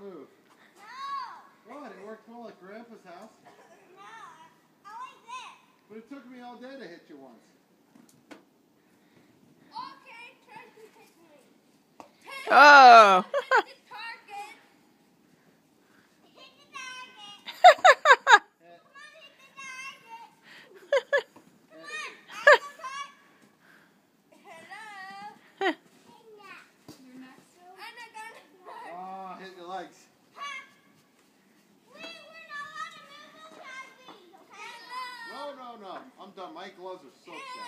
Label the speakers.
Speaker 1: move.
Speaker 2: No.
Speaker 1: What? It worked well at Grandpa's house.
Speaker 2: No. I like this.
Speaker 1: But it took me all day to hit you once.
Speaker 2: Okay, try to hit me.
Speaker 3: Oh.
Speaker 1: Your.
Speaker 2: We were not allowed to move those okay?
Speaker 1: No, no, no. I'm done. My gloves are soaked now.